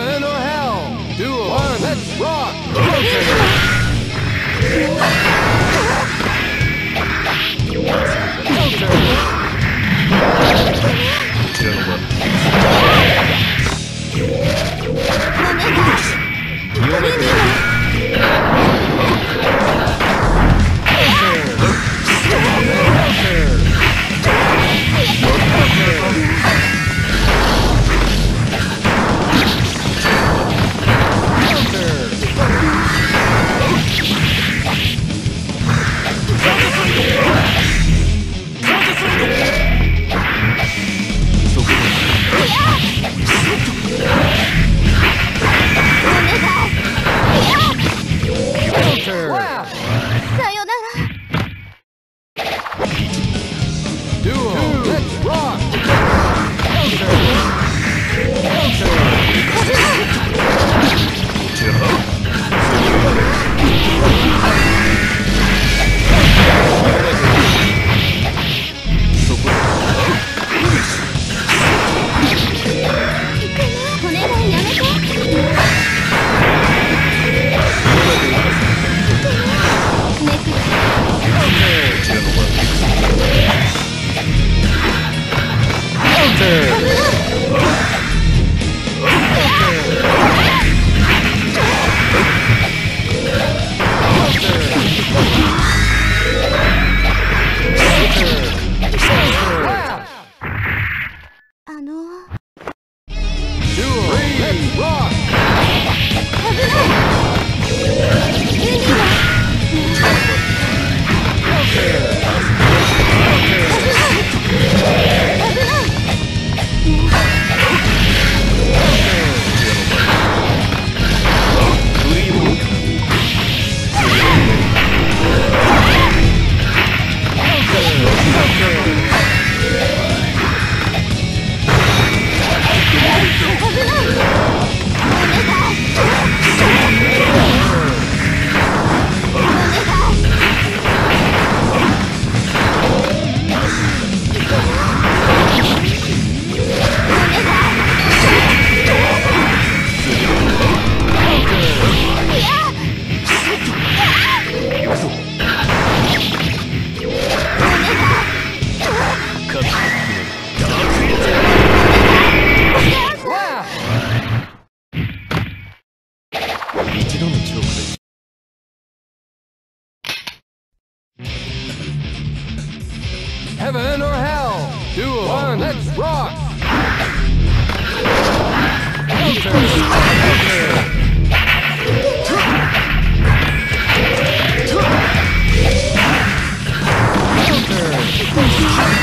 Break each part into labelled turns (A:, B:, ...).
A: heaven or hell. Do one, let's rock. Closer. You're Oh! Heaven or hell. Duel. One. Let's rock. Counter. Counter. Counter.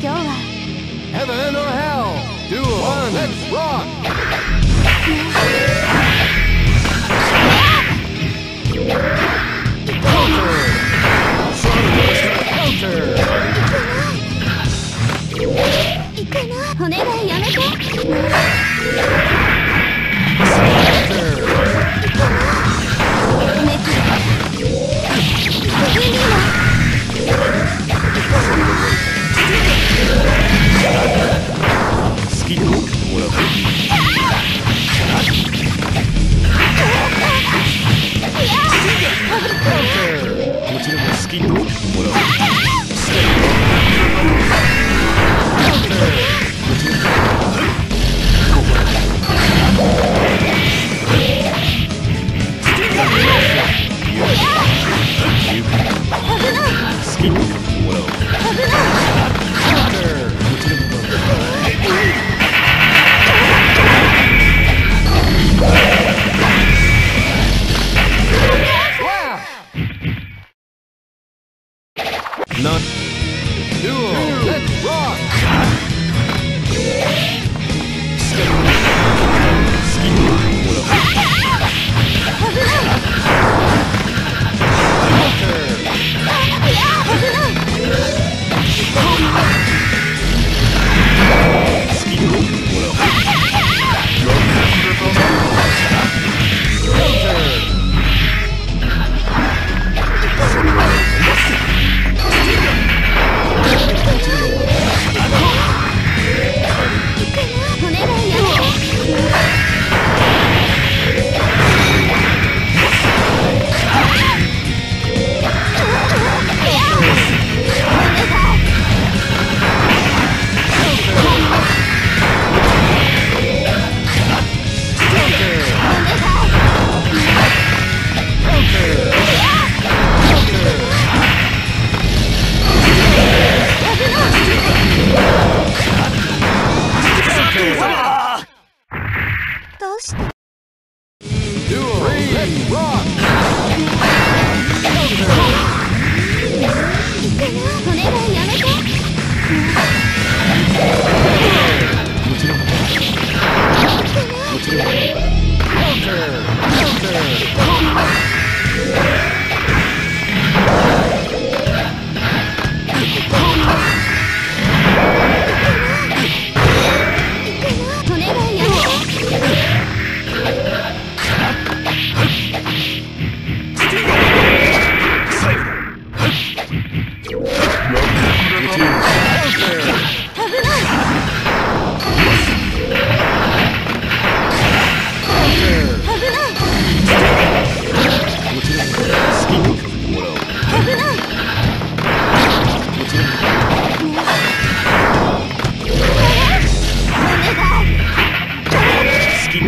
B: 今日は Heaven or Hell Duel
A: One Let's Rock 行かな
B: いお願いやめて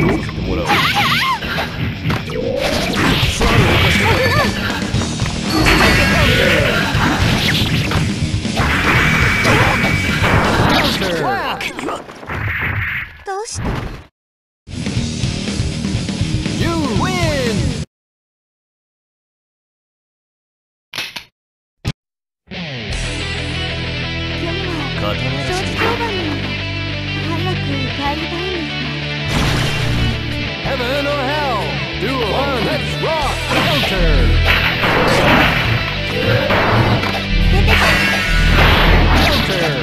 A: 拾せて？もらおうさあ
B: どうして You win! 固
A: まら
B: せて早く帰りたいんです heaven or hell. Do a one, let's rock, counter. Counter.